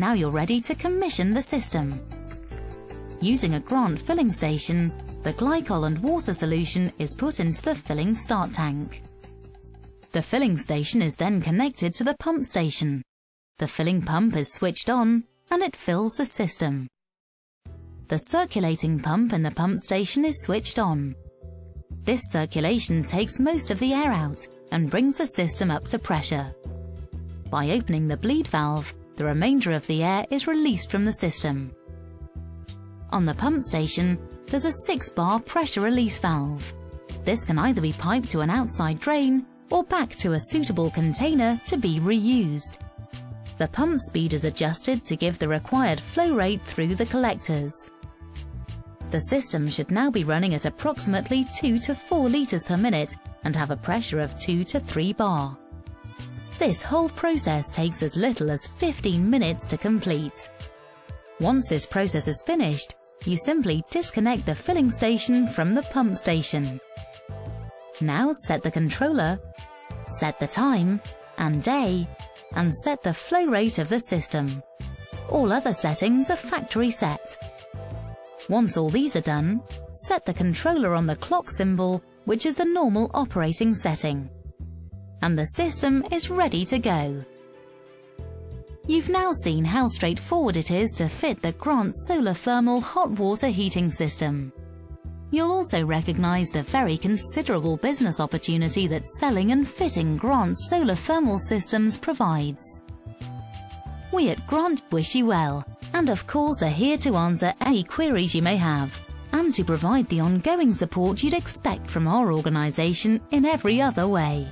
Now you're ready to commission the system. Using a Grant filling station, the glycol and water solution is put into the filling start tank. The filling station is then connected to the pump station. The filling pump is switched on and it fills the system. The circulating pump in the pump station is switched on. This circulation takes most of the air out and brings the system up to pressure. By opening the bleed valve, the remainder of the air is released from the system. On the pump station, there's a 6-bar pressure release valve. This can either be piped to an outside drain or back to a suitable container to be reused. The pump speed is adjusted to give the required flow rate through the collectors. The system should now be running at approximately 2 to 4 litres per minute and have a pressure of 2 to 3 bar. This whole process takes as little as 15 minutes to complete. Once this process is finished, you simply disconnect the filling station from the pump station. Now set the controller, set the time and day, and set the flow rate of the system. All other settings are factory set. Once all these are done, set the controller on the clock symbol, which is the normal operating setting. And the system is ready to go. You've now seen how straightforward it is to fit the Grant Solar Thermal hot water heating system. You'll also recognise the very considerable business opportunity that selling and fitting Grant solar thermal systems provides. We at Grant wish you well, and of course are here to answer any queries you may have, and to provide the ongoing support you'd expect from our organisation in every other way.